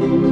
you.